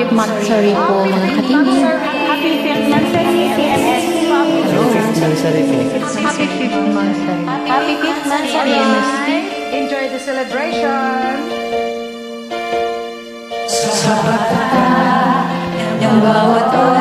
fifth monthsary po mga katingin. Happy fifth monthsary, CMS. Po. Happy fifth monthsary. Happy fifth monthsary. Enjoy the celebration! Ng bawat oras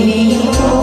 Meaning